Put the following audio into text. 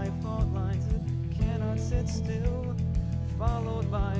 my fault lines. Cannot sit still, followed by